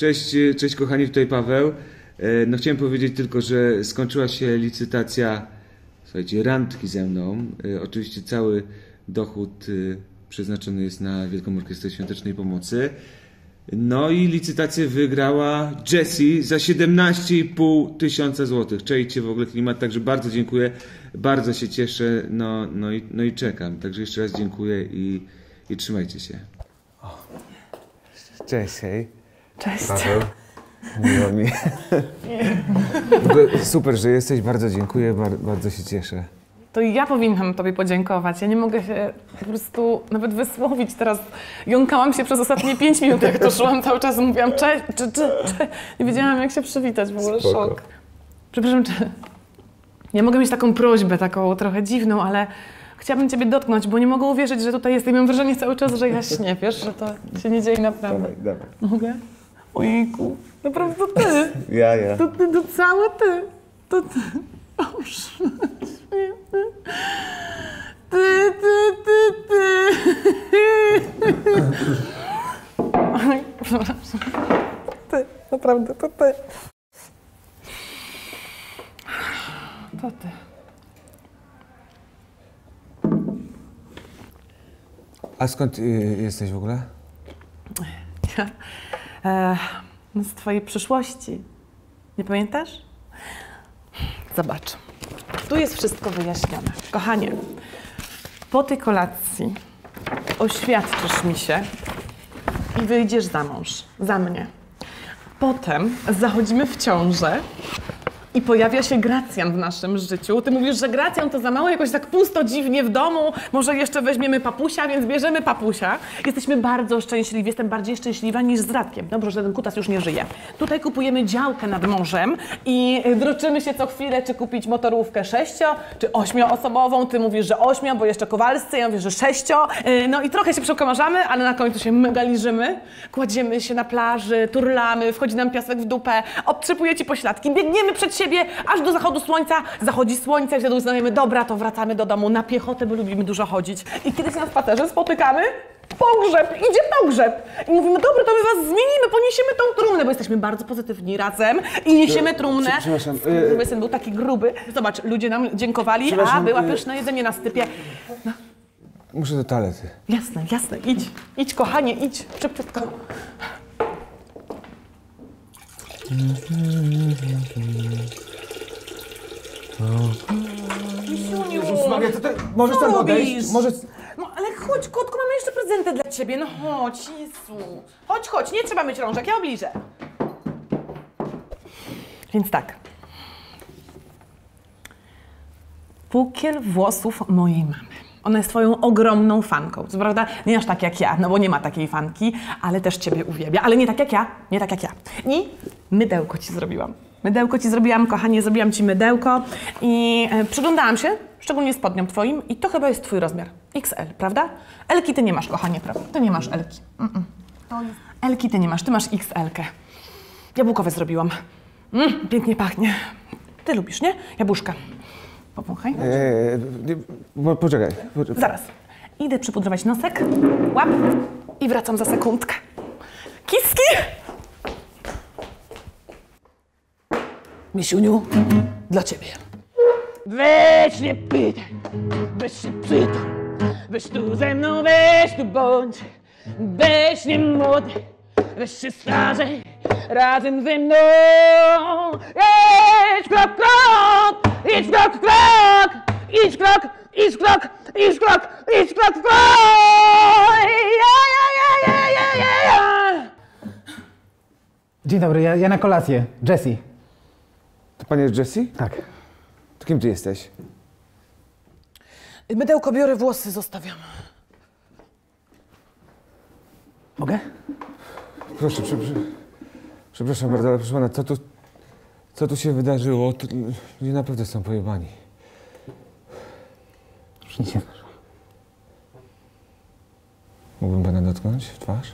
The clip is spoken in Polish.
Cześć, cześć kochani, tutaj Paweł. E, No chciałem powiedzieć tylko, że skończyła się licytacja, słuchajcie, randki ze mną. E, Oczywiście cały dochód e, przeznaczony jest na Wielką Orkiestrę Świątecznej Pomocy. No i licytację wygrała Jessie za 17,5 tysiąca złotych. Czajcie w ogóle klimat, także bardzo dziękuję, bardzo się cieszę, no, no, i, no i czekam. Także jeszcze raz dziękuję i, i trzymajcie się. Cześć, hej. Cześć. Paweł. Miło mi. Super, że jesteś, bardzo dziękuję, bar- bardzo się cieszę. To ja powinnam Tobie podziękować. Ja nie mogę się po prostu nawet wysłowić teraz. Jąkałam się przez ostatnie pięć minut, jak to szłam, cały czas mówiłam cześć, czy, czy, czy. Nie wiedziałam, jak się przywitać, w ogóle Spoko. szok. Przepraszam, czy... Ja mogę mieć taką prośbę, taką trochę dziwną, ale chciałabym Ciebie dotknąć, bo nie mogę uwierzyć, że tutaj jestem. Mam wrażenie cały czas, że ja śnię, wiesz, że to się nie dzieje naprawdę. dawaj. Mogę? Ojejku, naprawdę to Ty. Ja, ja. To ty, to całe ty. To ty. Świetne. Ty, ty, ty, ty. Oj, przepraszam. Ty, naprawdę, to ty. To ty. A skąd y, jesteś w ogóle? Ja, e, z twojej przyszłości. Nie pamiętasz? Zobacz. Tu jest wszystko wyjaśnione. Kochanie, po tej kolacji oświadczysz mi się i wyjdziesz za mąż. Za mnie. Potem zachodzimy w ciążę i pojawia się Gracjan w naszym życiu. Ty mówisz, że Gracjan to za mało, jakoś tak pusto, dziwnie w domu. Może jeszcze weźmiemy papusia, więc bierzemy papusia. Jesteśmy bardzo szczęśliwi. Jestem bardziej szczęśliwa niż z Radkiem. Dobrze, że ten kutas już nie żyje. Tutaj kupujemy działkę nad morzem i droczymy się co chwilę, czy kupić motorówkę sześcio, czy ośmioosobową. Ty mówisz, że ośmio, bo jeszcze kowalscy. Ja mówię, że sześcio. Yy, No i trochę się przekomarzamy, ale na końcu się mega liżymy. Kładziemy się na plaży, turlamy, wchodzi nam piasek w dupę, obtrzypuje ci pośladki, biegniemy przed siebie aż do zachodu słońca. Zachodzi słońce, wtedy uznajemy, dobra, to wracamy do domu na piechotę, bo lubimy dużo chodzić. I kiedyś na spacerze spotykamy pogrzeb, idzie pogrzeb. I mówimy, dobra, to my was zmienimy, poniesiemy tą trumnę, bo jesteśmy bardzo pozytywni razem i niesiemy trumnę. przepraszam, Mój y- syn był taki gruby. Zobacz, ludzie nam dziękowali, a była y- pyszne jedzenie na stypie. No, Muszę do toalety. jasne, jasne, idź, idź kochanie, idź, szybciutko. Misiuniu, to ty możesz Co tam odejść? robisz? Może... No ale chodź, kotku, mamy jeszcze prezenty dla ciebie. No chodź, Jezu. Chodź, chodź, nie trzeba myć rączek, ja obliżę. Więc tak. Pukiel włosów mojej mamy. Ona jest twoją ogromną fanką. Co prawda nie aż tak jak ja, no bo nie ma takiej fanki, ale też ciebie uwielbia. Ale nie tak jak ja, nie tak jak ja. I mydełko ci zrobiłam. Mydełko ci zrobiłam, kochanie, zrobiłam ci mydełko i e, przyglądałam się, szczególnie spodniom twoim i to chyba jest twój rozmiar. XL, prawda? Elki ty nie masz, kochanie, prawda? Ty nie masz Elki. Mm-mm. Elki ty nie masz, ty masz XL-kę. Jabłkowe zrobiłam. Mm, pięknie pachnie. Ty lubisz, nie? Jabłuszka. Powąchaj. Eee, poczekaj. poczekaj. Zaraz. Idę przypudrować nosek, łap i wracam za sekundkę. Kiski! Misiuniu, dla ciebie. Weź nie pytaj, weź się pytaj, weź tu ze mną, weź tu bądź, weź nie młody, weź się starzej, razem ze mną. Idź ja, ja, ja, ja. Dzień dobry, ja, ja na kolację. Jesse. To pani jest Jessie? Tak. To kim ty jesteś? Mydełko biorę, włosy zostawiam. Mogę? Proszę, przepraszam. Przepraszam bardzo, ale proszę pana, co tu, co tu się wydarzyło? To, ludzie naprawdę są pojebani. Znasz. Mógłbym pana dotknąć w twarz?